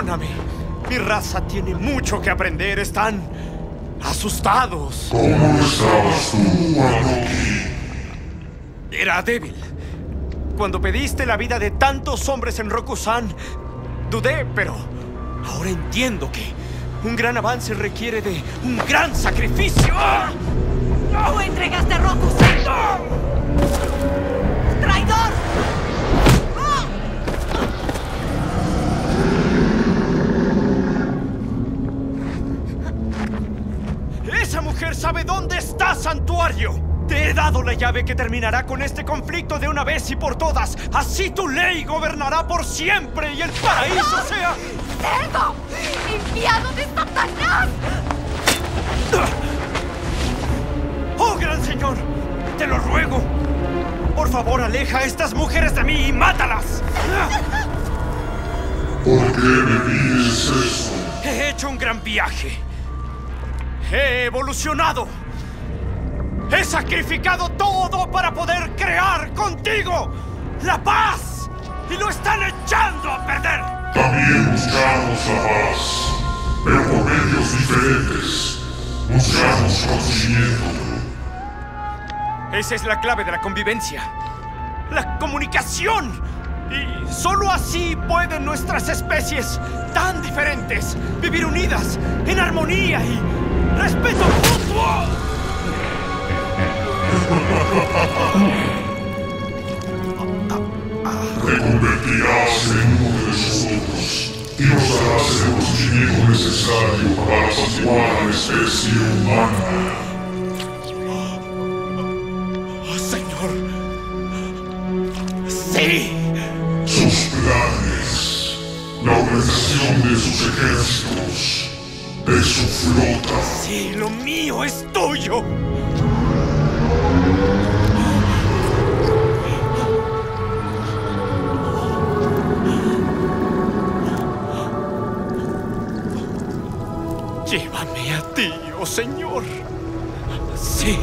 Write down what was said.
Perdóname. Mi raza tiene mucho que aprender. Están asustados. ¿Cómo estabas tú, Anoki? Era débil. Cuando pediste la vida de tantos hombres en Rokusan, dudé, pero ahora entiendo que un gran avance requiere de un gran sacrificio. ¡Tú sabe dónde está Santuario! Te he dado la llave que terminará con este conflicto de una vez y por todas. Así tu ley gobernará por siempre y el paraíso sea... ¡Cerdo! ¡Enviado de Satanás! ¡Oh, gran señor! ¡Te lo ruego! Por favor, aleja a estas mujeres de mí y mátalas. ¿Por qué me pides eso? He hecho un gran viaje. He evolucionado. He sacrificado todo para poder crear contigo la paz. Y lo están echando a perder. También buscamos la paz, pero por medios diferentes. Buscamos conocimiento. Esa es la clave de la convivencia. La comunicación. Y solo así pueden nuestras especies tan diferentes vivir unidas, en armonía y respeto mutuo. Te convertirás en uno de nosotros y nos darás el conocimiento necesario para apaciguar a la especie humana. Oh, señor. Sí. Sus planes, la organización de sus ejércitos, de su flota. Sí, lo mío es tuyo. Llévame a ti, oh Señor. Sí.